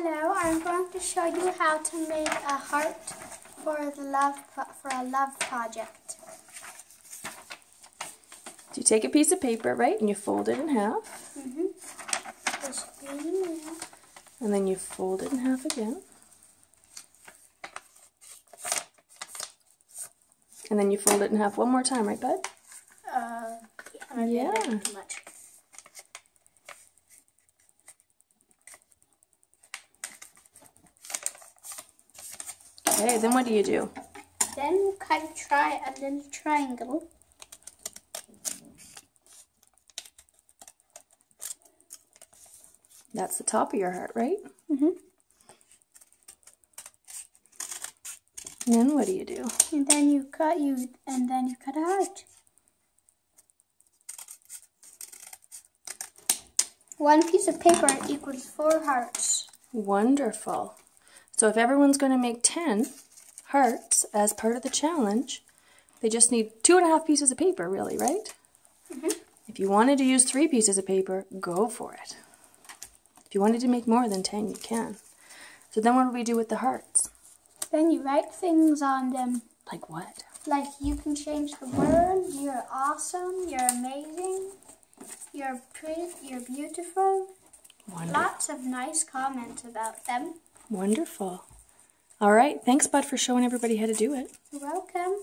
Hello, I'm going to show you how to make a heart for the love for a love project. So you take a piece of paper, right, and you fold it in half. Mm -hmm. And then you fold it in half again. And then you fold it in half one more time, right, bud? Uh, yeah. yeah. Okay, then what do you do? Then you cut a try a little triangle. That's the top of your heart, right? Mm-hmm. And then what do you do? And then you cut you and then you cut a heart. One piece of paper equals four hearts. Wonderful. So if everyone's going to make 10 hearts as part of the challenge, they just need two and a half pieces of paper, really, right? Mm -hmm. If you wanted to use three pieces of paper, go for it. If you wanted to make more than 10, you can. So then what do we do with the hearts? Then you write things on them. Like what? Like you can change the world, you're awesome, you're amazing, you're pretty, you're beautiful. Wonderful. Lots of nice comments about them. Wonderful. All right. Thanks, Bud, for showing everybody how to do it. You're welcome.